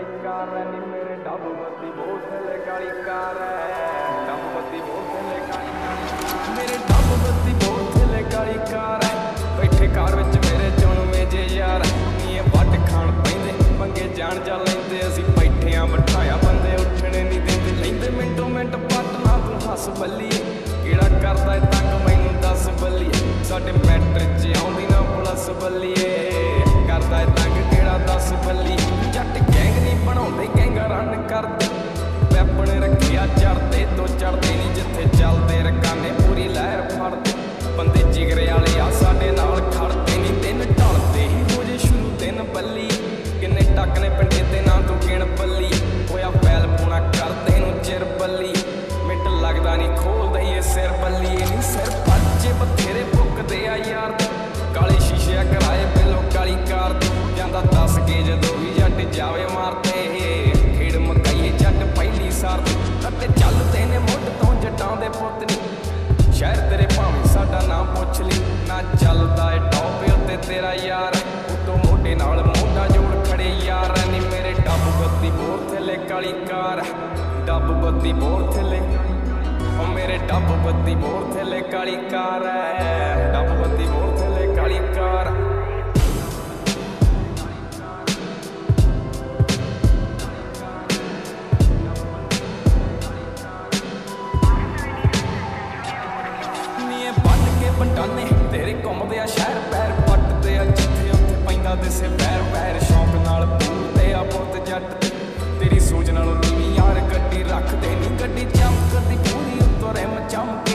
ਕਾਰ ਨੀ ਮੇਰੇ ਡੱਬ ਬੱਤੀ ਕਾਲੀ ਕਾਰ ਐ ਡੱਬ ਕਾਲੀ ਕਾਰ ਮੇਰੇ ਡੱਬ ਬੱਤੀ ਬੋਤਲੇ ਕਾਲੀ ਕਾਰ ਐ ਬੈਠੇ ਕਾਰ ਵਿੱਚ ਮੇਰੇ ਚੁਣਵੇਂ ਜੇ ਯਾਰ ਨੀ ਵੱਟ ਖਾਣ ਪੈਂਦੇ ਮੰਗੇ ਜਾਣ ਜਾ ਕਿੰਨੇ ਨੇ ਪਿੰਡੇ ਤੇ ਨਾ ਤੂੰ ਗਿਣ ਬੱਲੀ। ਹੋਇਆ ਫੈਲ ਪੂਣਾ ਕਰਦੇ ਨੂੰ ਚਿਰ ਬੱਲੀ। ਮਿੰਟ ਲੱਗਦਾ ਨਹੀਂ ਖੋਲਦਾ ਇਹ ਸਿਰ ਬੱਲੀ। ਇਹ ਨਹੀਂ ਸਿਰ ਪੱਜੇ ਬਥੇਰੇ ਭੁੱਕਦੇ ਆ ਯਾਰ। ਕਾਲੇ ਸ਼ੀਸ਼ੇ ਕਰਾਏ ਪਹਿਲੋਂ ਕਾਲੀ ਕਾਰ ਦੀ ਜਾਂਦਾ ਦੱਸ ਕੇ ਜਦੋਂ ਵੀ ਜੱਟ ਜਾਵੇ ਮਾਰਦੇ। ਖੇਡ ਮਕਾਈਏ ਜੱਟ ਪਹਿਲੀ ਸਾਰ ਅਤੇ ਚੱਲਦੇ ਨੇ ਮੁੱਢ ਤੋਂ ਜੱਟਾਂ ਦੇ ਪੁੱਤ ਨੀ। ਸ਼ਹਿਰ ਤੇਰੇ ਭਾਵੇਂ ਸਾਡਾ ਨਾਮ ਪੁੱਛ ਲਈ ਨਾ ਚੱਲਦਾ ਏ ਟੌਪ ਉੱਤੇ ਤੇਰਾ ਯਾਰ। ਕਾਲੀ ਕਾਰ, ਡੱਬ ਬੱਤੀ ਬੋਰ ਥੱਲੇ। ਓ ਮੇਰੇ ਡੱਬ ਬੱਤੀ ਬੋਰ ਥੱਲੇ, ਕਾਲੀ ਕਾਰ ਐ। ਡੱਬ ਬੱਤੀ ਬੋਰ ਥੱਲੇ, ਕਾਲੀ ਕਾਰ। ਨੀਏ ਬੰਨ ਕੇ ਬੰਟਾਨੇ ਤੇਰੇ ਘੁੰਮਦੇ ਆ ਸ਼ਹਿਰ ਗੱਡੀ ਚਮਕਦੀ ਪੂਰੀ ਉੱਤੋਂ ਰਿਮ ਚਮਕੇ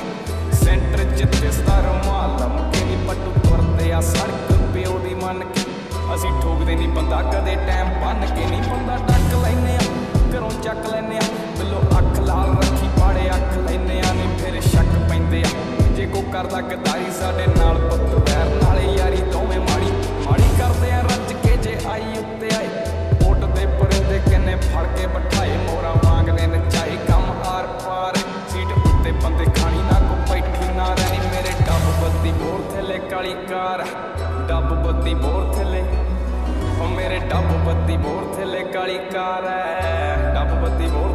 ਸੈਂਟਰ ਚ ਦਿਸਦਾ ਰੁਮਾਲ ਲਮਕੇ ਪੱਟੂ ਤੁਰਦੇ ਆ, ਸੜਕ ਪਿਓ ਦੀ ਮੰਨ ਕੇ। ਅਸੀਂ ਠੋਕਦੇ ਨਹੀਂ ਬੰਦਾ, ਕਦੇ ਟਾਈਮ ਬੰਨ ਕੇ ਨਹੀਂ ਬੰਦਾ, ਡੱਕ ਲੈਨੇ ਆ, ਘਰੋਂ ਚੱਕ ਲੈਨੇ ਆ। ਬਿੱਲੋ ਅੱਖ ਲਾਲ ਰੱਖੀ, ਪਾੜੇ ਅੱਖ ਲੈਨੇ ਆ, ਨਹੀਂ ਫਿਰ ਸ਼ੱਕ ਪੈਂਦੇ ਆ। ਜੇ ਕੋ ਕਰਦਾ ਗਦਾਰੀ ਸਾਡੇ ਨਾਲ ਪੁੱਤ ਵਾਲੀ ਕਾਰ ਡੱਬ ਬੱਤੀ ਬੋਰ ਥੱਲੇ। ਉਹ ਮੇਰੇ ਡੱਬ ਬੱਤੀ ਬੋਰ ਥੱਲੇ ਕਾਲੀ ਕਾਰ ਹੈ। ਡੱਬ ਬੱਤੀ ਬੋਰ